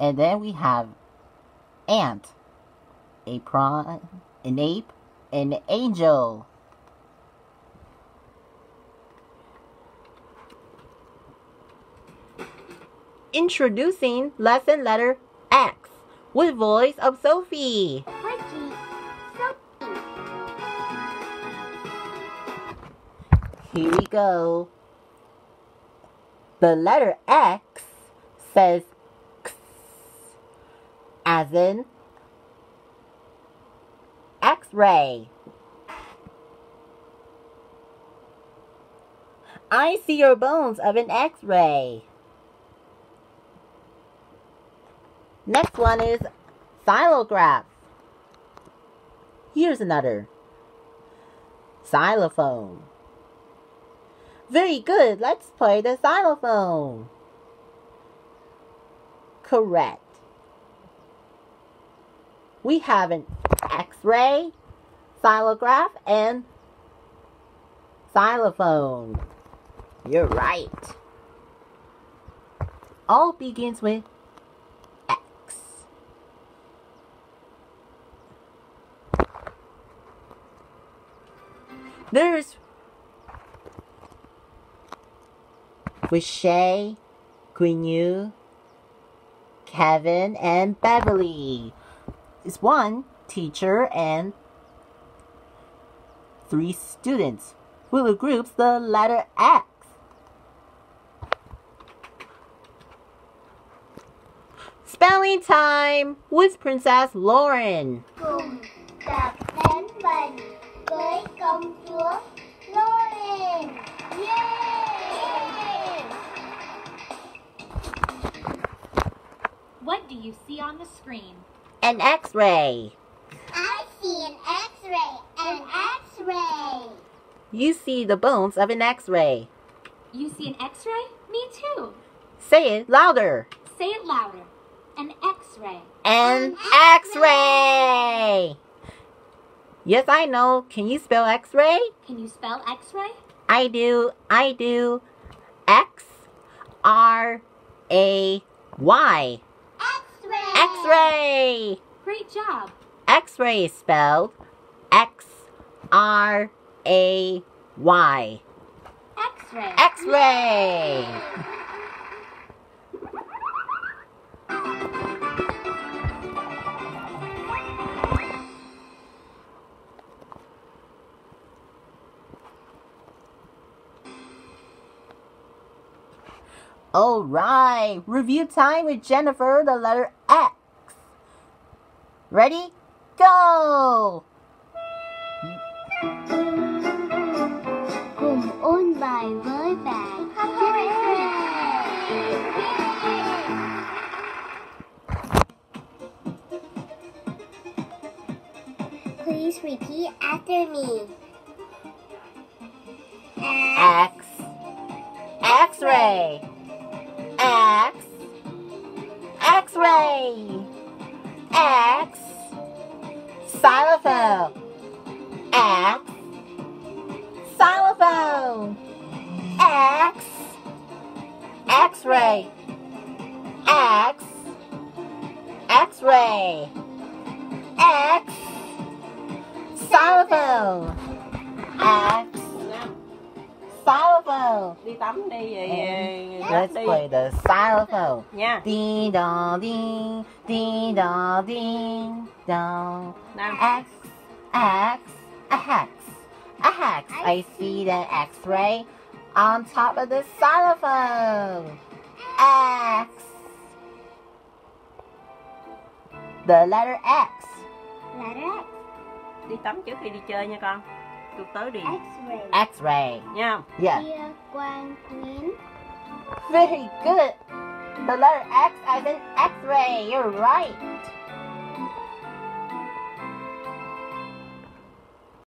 And then we have ant, a prawn, an ape, an angel. Introducing lesson letter X with voice of Sophie. Sophie. Here we go. The letter X says X, as in X-ray. I see your bones of an X-ray. Next one is xylograph. Here's another. Xylophone. Very good. Let's play the xylophone. Correct. We have an X-ray, xylograph, and xylophone. You're right. All begins with X. There's Shay, Queen Kevin, and Beverly. Is one teacher and three students. Who groups the letter X? Spelling time with Princess Lauren. Lauren. Yay! What do you see on the screen? An X-ray. I see an X-ray. An X-ray. You see the bones of an X-ray. You see an x-ray? Me too. Say it louder. Say it louder. An x-ray. An An X-ray. Yes, I know. Can you spell X-ray? Can you spell x-ray? I do. I do. X R A Y. X-ray. X-ray. Great job. X-ray is spelled X R A Y. X-ray. X-ray. All right, review time with Jennifer, the letter. Ready? Go! Cùng ôn bài với bạn. Please repeat after me. X. X. X-ray. X. X-ray. X. X-ray. X. Xylophone. X. Xylophone. đi tắm đi về Let's đi play the xylophone. nha Ding dong ding, ding dong ding dong. X, X, a hex, a hex. I see the X-ray on top of the xylophone. X. The letter X. Letter đi tắm trước khi đi chơi nha con tôi tới đi X-ray. X-ray. nha Yeah. Kia quan quyến. Very good. The letter X as in X-ray. You're right.